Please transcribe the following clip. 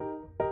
you